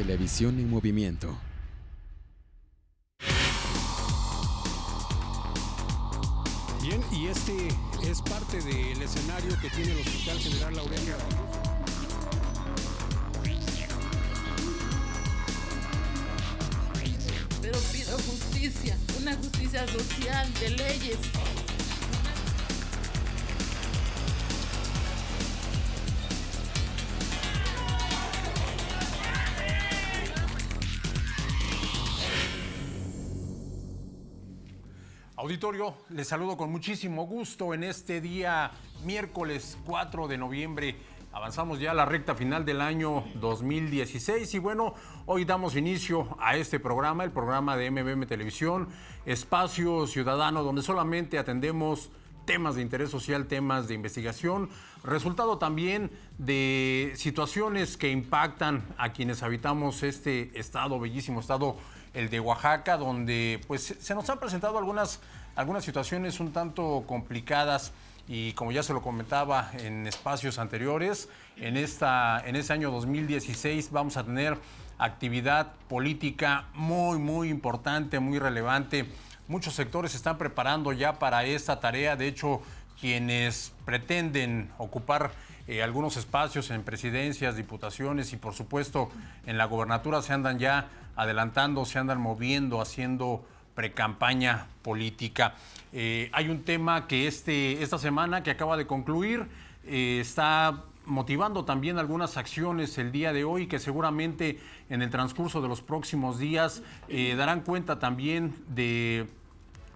Televisión en movimiento. Bien, y este es parte del escenario que tiene el Hospital General Aurelio. Pero pido justicia, una justicia social, de leyes. Auditorio, les saludo con muchísimo gusto en este día miércoles 4 de noviembre. Avanzamos ya a la recta final del año 2016 y bueno, hoy damos inicio a este programa, el programa de MBM Televisión, Espacio Ciudadano, donde solamente atendemos temas de interés social, temas de investigación, resultado también de situaciones que impactan a quienes habitamos este estado, bellísimo estado el de Oaxaca, donde pues se nos han presentado algunas, algunas situaciones un tanto complicadas y como ya se lo comentaba en espacios anteriores, en, esta, en este año 2016 vamos a tener actividad política muy, muy importante, muy relevante. Muchos sectores se están preparando ya para esta tarea. De hecho, quienes pretenden ocupar eh, algunos espacios en presidencias, diputaciones y por supuesto en la gobernatura se andan ya adelantando, se andan moviendo, haciendo precampaña política. Eh, hay un tema que este, esta semana que acaba de concluir eh, está motivando también algunas acciones el día de hoy que seguramente en el transcurso de los próximos días darán cuenta también de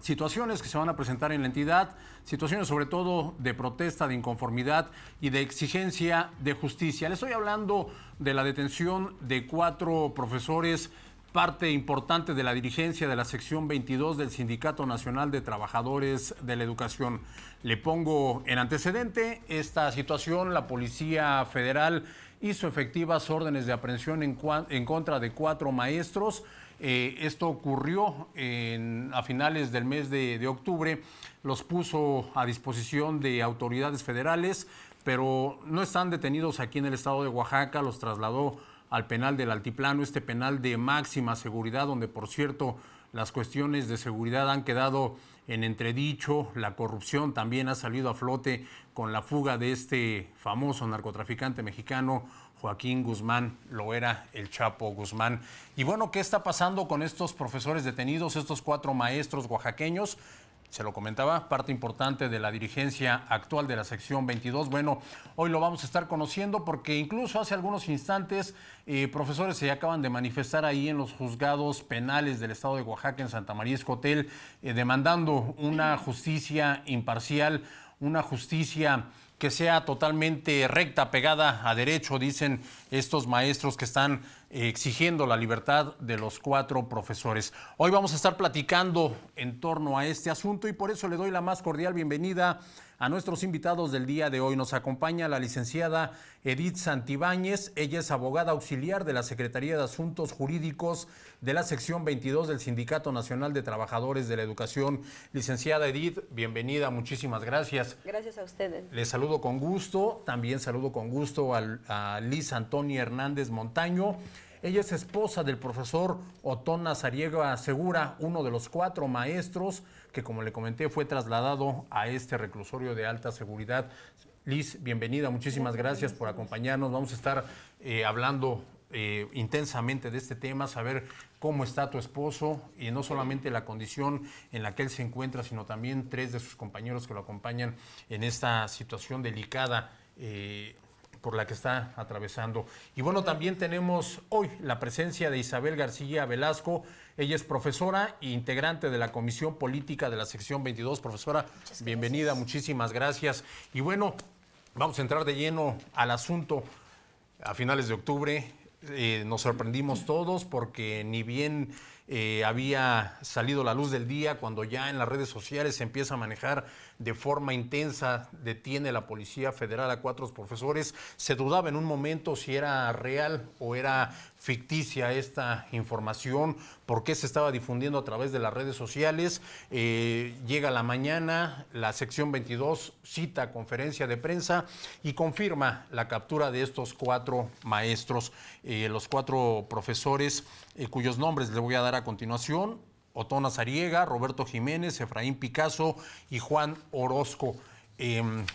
situaciones que se van a presentar en la entidad, situaciones sobre todo de protesta, de inconformidad y de exigencia de justicia. Le estoy hablando de la detención de cuatro profesores parte importante de la dirigencia de la sección 22 del Sindicato Nacional de Trabajadores de la Educación. Le pongo en antecedente esta situación. La Policía Federal hizo efectivas órdenes de aprehensión en, en contra de cuatro maestros. Eh, esto ocurrió a finales del mes de octubre. Los puso a disposición de autoridades federales, pero no están detenidos aquí en el estado de Oaxaca. Los trasladó al penal del Altiplano, este penal de máxima seguridad, donde por cierto las cuestiones de seguridad han quedado en entredicho, la corrupción también ha salido a flote con la fuga de este famoso narcotraficante mexicano, Joaquín Guzmán, lo era el Chapo Guzmán. Y bueno, ¿qué está pasando con estos profesores detenidos, estos cuatro maestros oaxaqueños? Se lo comentaba, parte importante de la dirigencia actual de la sección 22. Bueno, hoy lo vamos a estar conociendo porque incluso hace algunos instantes eh, profesores se acaban de manifestar ahí en los juzgados penales del estado de Oaxaca, en Santa María Escotel, eh, demandando una justicia imparcial, una justicia que sea totalmente recta, pegada a derecho, dicen estos maestros que están eh, exigiendo la libertad de los cuatro profesores. Hoy vamos a estar platicando en torno a este asunto y por eso le doy la más cordial bienvenida nuestros invitados del día de hoy. Nos acompaña la licenciada Edith Santibáñez. Ella es abogada auxiliar de la Secretaría de Asuntos Jurídicos de la sección 22 del Sindicato Nacional de Trabajadores de la Educación. Licenciada Edith, bienvenida, muchísimas gracias. Gracias a ustedes. Les saludo con gusto, también saludo con gusto a Liz Antonia Hernández Montaño. Ella es esposa del profesor Otón Nazariega Segura, uno de los cuatro maestros que, como le comenté, fue trasladado a este reclusorio de alta seguridad. Liz, bienvenida, muchísimas gracias por acompañarnos. Vamos a estar eh, hablando eh, intensamente de este tema, saber cómo está tu esposo y no solamente la condición en la que él se encuentra, sino también tres de sus compañeros que lo acompañan en esta situación delicada. Eh, por la que está atravesando. Y bueno, también tenemos hoy la presencia de Isabel García Velasco. Ella es profesora e integrante de la Comisión Política de la sección 22. Profesora, bienvenida, muchísimas gracias. Y bueno, vamos a entrar de lleno al asunto. A finales de octubre eh, nos sorprendimos todos porque ni bien eh, había salido la luz del día cuando ya en las redes sociales se empieza a manejar de forma intensa, detiene la Policía Federal a cuatro profesores. Se dudaba en un momento si era real o era ficticia esta información, por qué se estaba difundiendo a través de las redes sociales. Eh, llega la mañana, la sección 22 cita conferencia de prensa y confirma la captura de estos cuatro maestros, eh, los cuatro profesores eh, cuyos nombres le voy a dar a continuación. Otona Zariega, Roberto Jiménez, Efraín Picasso y Juan Orozco. Em,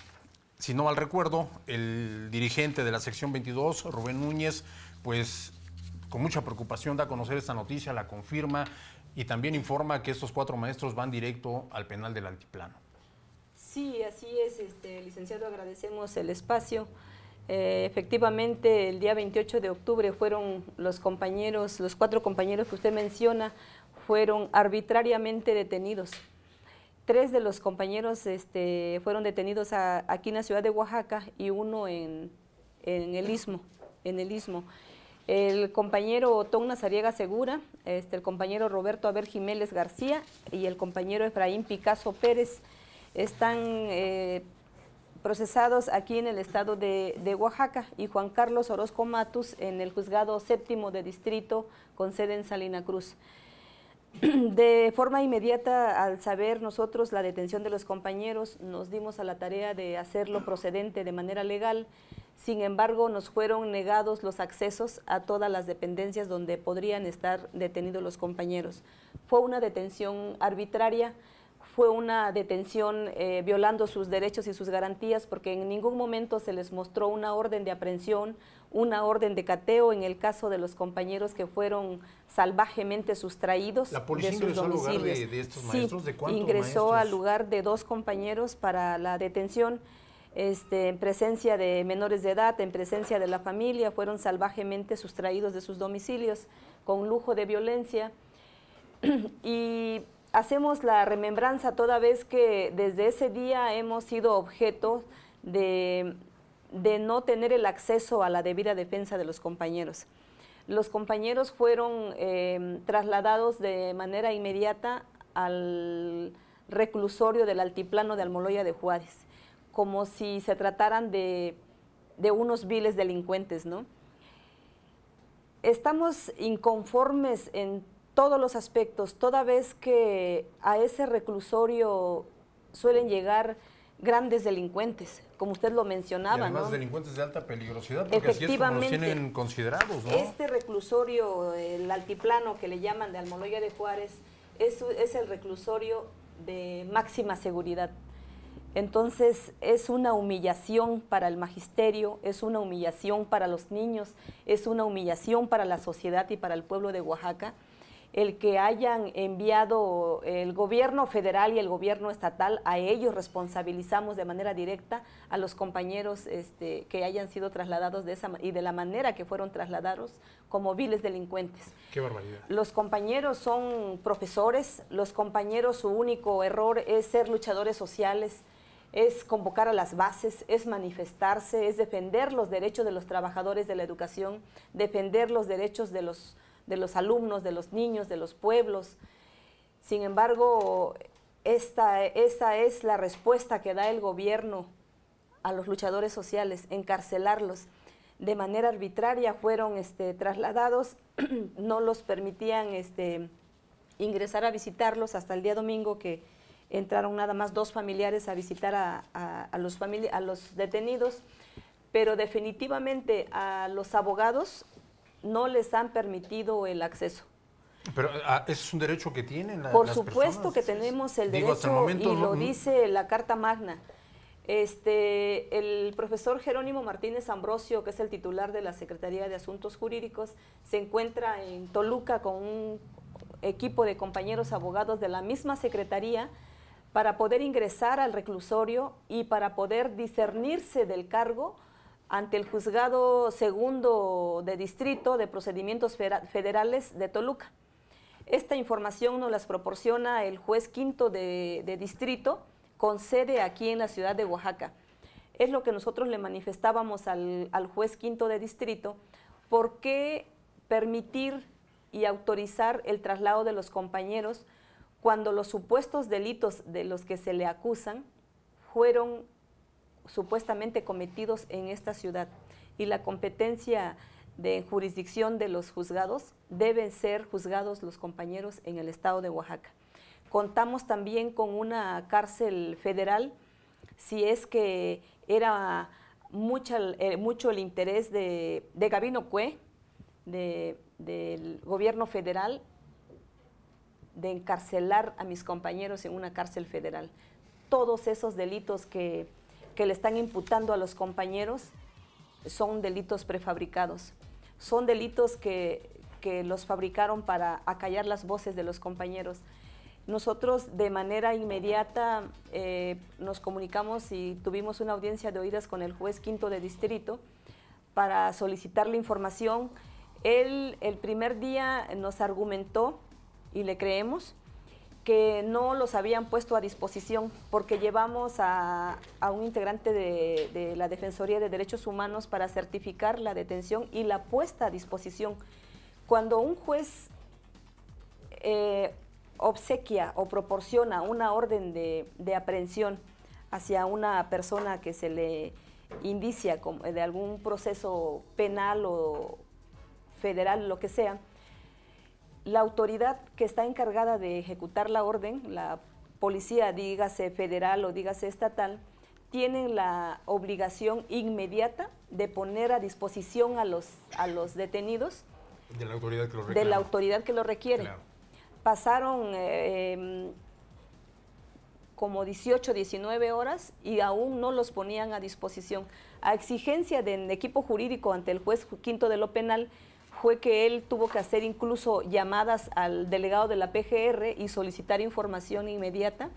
si no mal recuerdo, el dirigente de la sección 22, Rubén Núñez, pues con mucha preocupación da a conocer esta noticia, la confirma y también informa que estos cuatro maestros van directo al penal del altiplano. Sí, así es, este, licenciado, agradecemos el espacio. Eh, efectivamente, el día 28 de octubre fueron los compañeros, los cuatro compañeros que usted menciona, fueron arbitrariamente detenidos. Tres de los compañeros este, fueron detenidos aquí en la ciudad de Oaxaca y uno en, el Istmo. En el Istmo el compañero Otón Nazariega Segura, este, el compañero Roberto Aber Jiménez García y el compañero Efraín Picasso Pérez están eh, procesados aquí en el estado de, Oaxaca y Juan Carlos Orozco Matus en el juzgado séptimo de distrito con sede en Salina Cruz. De forma inmediata, al saber nosotros la detención de los compañeros, nos dimos a la tarea de hacerlo procedente de manera legal sin embargo, nos fueron negados los accesos a todas las dependencias donde podrían estar detenidos los compañeros. Fue una detención arbitraria, fue una detención eh, violando sus derechos y sus garantías porque en ningún momento se les mostró una orden de aprehensión, una orden de cateo en el caso de los compañeros que fueron salvajemente sustraídos ¿La policía de sus ingresó domicilios. Al lugar de, estos maestros? ¿De cuántos ingresó al lugar de dos compañeros para la detención este, en presencia de menores de edad, en presencia de la familia, fueron salvajemente sustraídos de sus domicilios con lujo de violencia. y hacemos la remembranza toda vez que desde ese día hemos sido objeto de, no tener el acceso a la debida defensa de los compañeros. Los compañeros fueron eh, trasladados de manera inmediata al reclusorio del altiplano de Almoloya de Juárez como si se trataran de, unos viles delincuentes, ¿no? Estamos inconformes en todos los aspectos, toda vez que a ese reclusorio suelen llegar grandes delincuentes, como usted lo mencionaba. Y además delincuentes de alta peligrosidad, porque así es como los tienen considerados, ¿no? Este reclusorio, el altiplano que le llaman de Almoloya de Juárez, es, es el reclusorio de máxima seguridad. Entonces es una humillación para el magisterio, es una humillación para los niños, es una humillación para la sociedad y para el pueblo de Oaxaca el que hayan enviado el gobierno federal y el gobierno estatal, a ellos responsabilizamos de manera directa a los compañeros este, que hayan sido trasladados de esa y de la manera que fueron trasladados como viles delincuentes. Qué barbaridad. Los compañeros son profesores, los compañeros su único error es ser luchadores sociales, es convocar a las bases, es manifestarse, es defender los derechos de los trabajadores de la educación, defender los derechos de los, de los alumnos, de los niños, de los pueblos. Sin embargo, esta, esta es la respuesta que da el gobierno a los luchadores sociales, encarcelarlos. De manera arbitraria fueron este, trasladados, no los permitían este, ingresar a visitarlos hasta el día domingo que entraron nada más dos familiares a visitar a, los, a los detenidos, pero definitivamente a los abogados no les han permitido el acceso. Pero ah, ese es un derecho que tienen Por supuesto que tenemos el derecho y lo dice la Carta Magna. Este, el profesor Jerónimo Martínez Ambrosio, que es el titular de la Secretaría de Asuntos Jurídicos, se encuentra en Toluca con un equipo de compañeros abogados de la misma Secretaría para poder ingresar al reclusorio y para poder discernirse del cargo ante el juzgado segundo de distrito de procedimientos federales de Toluca. Esta información nos las proporciona el juez quinto de, distrito con sede aquí en la ciudad de Oaxaca. Es lo que nosotros le manifestábamos al, al juez quinto de distrito, ¿por qué permitir y autorizar el traslado de los compañeros cuando los supuestos delitos de los que se le acusan fueron supuestamente cometidos en esta ciudad y la competencia de jurisdicción de los juzgados, deben ser juzgados los compañeros en el estado de Oaxaca. Contamos también con una cárcel federal, si es que era eh, mucho el interés de, Gabino Cue, del gobierno federal, de encarcelar a mis compañeros en una cárcel federal. Todos esos delitos que, que le están imputando a los compañeros son delitos prefabricados son delitos que, los fabricaron para acallar las voces de los compañeros. Nosotros de manera inmediata eh, nos comunicamos y tuvimos una audiencia de oídas con el juez quinto de distrito para solicitar la información. Él el primer día nos argumentó, y le creemos, que no los habían puesto a disposición porque llevamos a, un integrante de, la Defensoría de Derechos Humanos para certificar la detención y la puesta a disposición. Cuando un juez eh, obsequia o proporciona una orden de, de, aprehensión hacia una persona que se le indicia de algún proceso penal o federal, lo que sea, la autoridad que está encargada de ejecutar la orden, la policía, dígase federal o dígase estatal, tienen la obligación inmediata de poner a disposición a los, a los detenidos de la autoridad que lo requiere. De la autoridad que lo requiere. Pasaron eh, em, como 18, 19 horas y aún no los ponían a disposición. A exigencia del equipo jurídico ante el juez quinto de lo penal, fue que él tuvo que hacer incluso llamadas al delegado de la PGR y solicitar información inmediata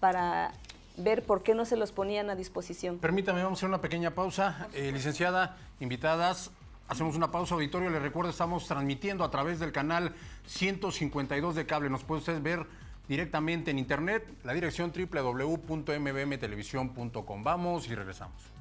para ver por qué no se los ponían a disposición. Permítame, vamos a hacer una pequeña pausa. Eh, licenciada, invitadas, hacemos una pausa. Auditorio, les recuerdo, estamos transmitiendo a través del canal 152 de cable. Nos puede usted ver directamente en internet, la dirección www.mbmtelevisión.com. Vamos y regresamos.